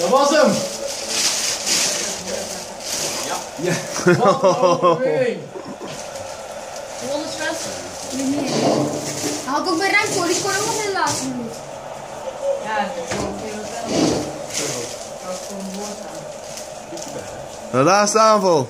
Dat was hem! Ja. Ja. Wat een Had ik ook mijn ruimte, die kon ook nog in de laatste minuut. Ja, dat is De laatste aanval.